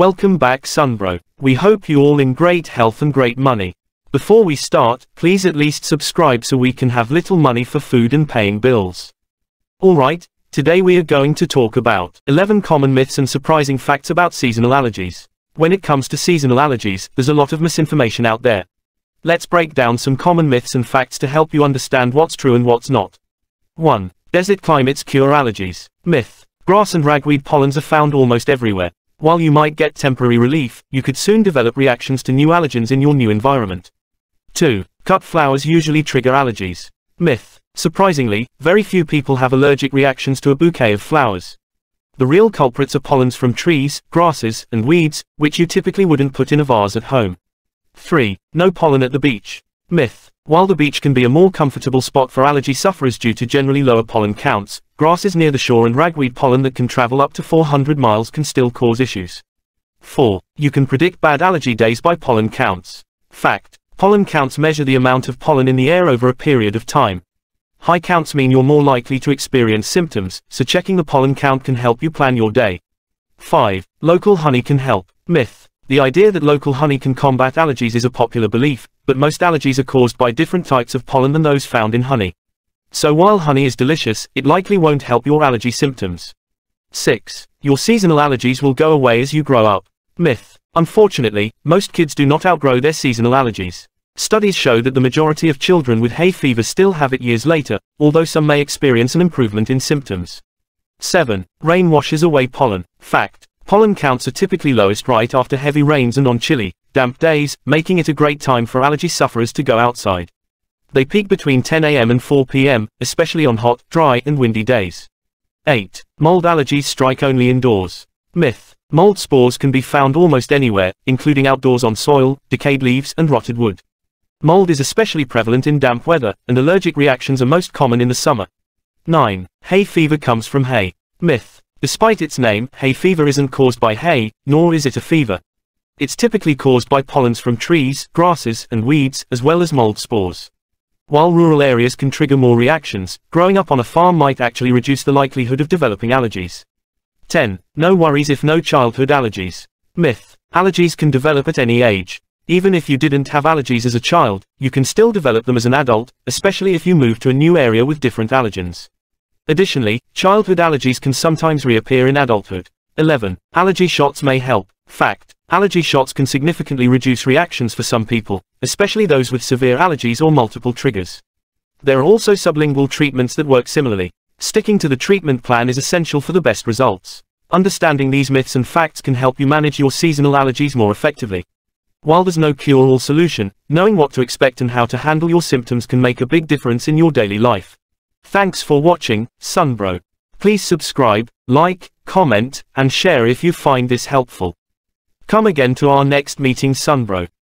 Welcome back Sunbro. We hope you all in great health and great money. Before we start, please at least subscribe so we can have little money for food and paying bills. Alright, today we are going to talk about 11 common myths and surprising facts about seasonal allergies. When it comes to seasonal allergies, there's a lot of misinformation out there. Let's break down some common myths and facts to help you understand what's true and what's not. 1. Desert climates cure allergies. Myth. Grass and ragweed pollens are found almost everywhere. While you might get temporary relief, you could soon develop reactions to new allergens in your new environment. 2. Cut flowers usually trigger allergies. Myth. Surprisingly, very few people have allergic reactions to a bouquet of flowers. The real culprits are pollens from trees, grasses, and weeds, which you typically wouldn't put in a vase at home. 3. No pollen at the beach. Myth. While the beach can be a more comfortable spot for allergy sufferers due to generally lower pollen counts, grasses near the shore and ragweed pollen that can travel up to 400 miles can still cause issues. 4. You can predict bad allergy days by pollen counts. Fact. Pollen counts measure the amount of pollen in the air over a period of time. High counts mean you're more likely to experience symptoms, so checking the pollen count can help you plan your day. 5. Local honey can help. Myth. The idea that local honey can combat allergies is a popular belief, but most allergies are caused by different types of pollen than those found in honey. So while honey is delicious, it likely won't help your allergy symptoms. 6. Your seasonal allergies will go away as you grow up. Myth. Unfortunately, most kids do not outgrow their seasonal allergies. Studies show that the majority of children with hay fever still have it years later, although some may experience an improvement in symptoms. 7. Rain washes away pollen. Fact. Pollen counts are typically lowest right after heavy rains and on chilly, damp days, making it a great time for allergy sufferers to go outside. They peak between 10 a.m. and 4 p.m., especially on hot, dry, and windy days. 8. Mold allergies strike only indoors. Myth. Mold spores can be found almost anywhere, including outdoors on soil, decayed leaves, and rotted wood. Mold is especially prevalent in damp weather, and allergic reactions are most common in the summer. 9. Hay fever comes from hay. Myth. Despite its name, hay fever isn't caused by hay, nor is it a fever. It's typically caused by pollens from trees, grasses, and weeds, as well as mold spores. While rural areas can trigger more reactions, growing up on a farm might actually reduce the likelihood of developing allergies. 10. No worries if no childhood allergies. Myth. Allergies can develop at any age. Even if you didn't have allergies as a child, you can still develop them as an adult, especially if you move to a new area with different allergens. Additionally, childhood allergies can sometimes reappear in adulthood. 11. Allergy shots may help. Fact. Allergy shots can significantly reduce reactions for some people, especially those with severe allergies or multiple triggers. There are also sublingual treatments that work similarly. Sticking to the treatment plan is essential for the best results. Understanding these myths and facts can help you manage your seasonal allergies more effectively. While there's no cure-all solution, knowing what to expect and how to handle your symptoms can make a big difference in your daily life. Thanks for watching, Sunbro. Please subscribe, like, comment, and share if you find this helpful. Come again to our next meeting Sunbro.